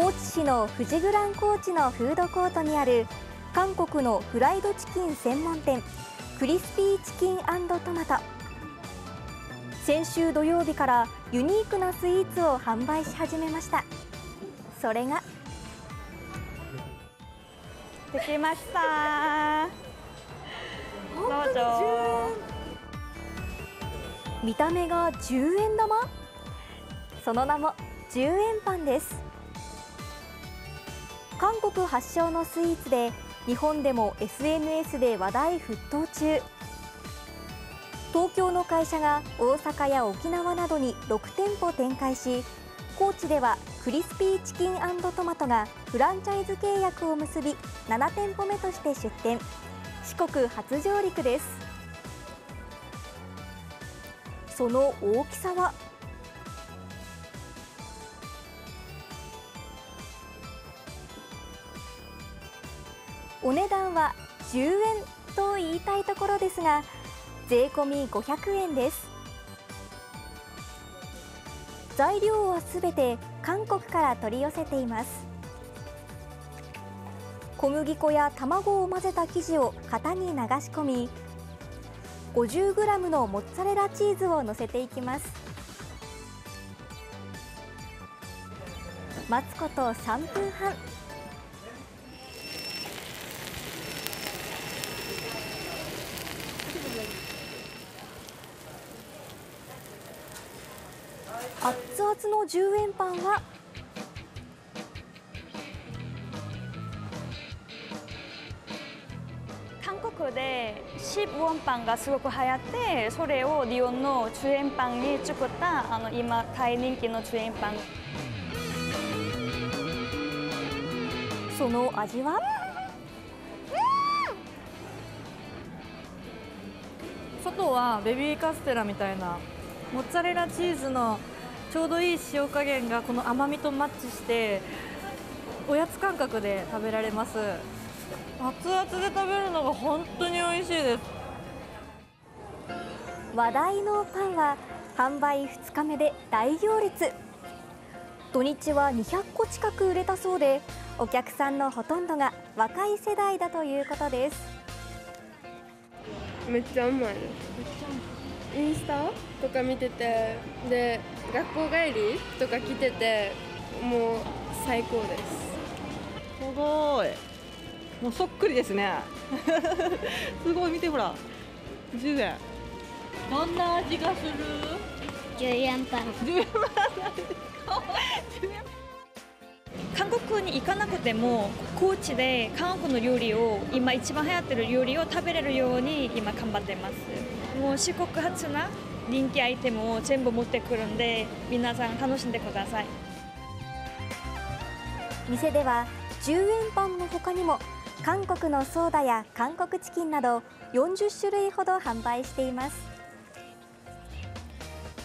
高知市の富士グラン高知のフードコートにある韓国のフライドチキン専門店クリスピーチキントマト。先週土曜日からユニークなスイーツを販売し始めました。それができました。見た目が10円玉？その名も10円パンです韓国発祥のスイーツで日本でも SNS で話題沸騰中。東京の会社が大阪や沖縄などに6店舗展開し高知ではクリスピーチキントマトがフランチャイズ契約を結び7店舗目として出店。四国初上陸です。その大きさは？お値段は10円と言いたいところですが税込み500円です。材料はすべて韓国から取り寄せています。小麦粉や卵を混ぜた生地を型に流し込み 50g のモッツァレラチーズを乗せていきます。待つこと3分半。熱々の10円パンは韓国で10ウォンパンがすごく流行ってそれを日本の10円パンに作ったあの今大人気の10円パン。その味は？外はベビーカステラみたいなモッツァレラチーズのちょうどいい塩加減がこの甘みとマッチしておやつ感覚で食べられます。熱々で食べるのが本当に美味しいです。話題のパンは販売2日目で大行列。土日は200個近く売れたそうでお客さんのほとんどが若い世代だということです。めっちゃうまい。ですインスタとか見ててで学校帰りとか来ててもう最高です。すごい。もうそっくりですね。すごい見てほら。10円。どんな味がする？10円パン。10円韓国に行かなくても高知で韓国の料理を今一番流行ってる料理を食べれるように今頑張ってますもう四国初な人気アイテムを全部持ってくるんで皆さん楽しんでください。店では10円パンの他にも韓国のソーダや韓国チキンなど40種類ほど販売しています。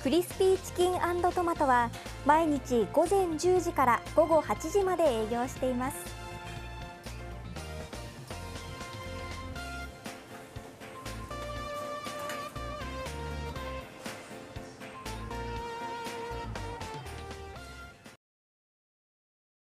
クリスピーチキントマトは毎日午前10時から午後8時まで営業しています。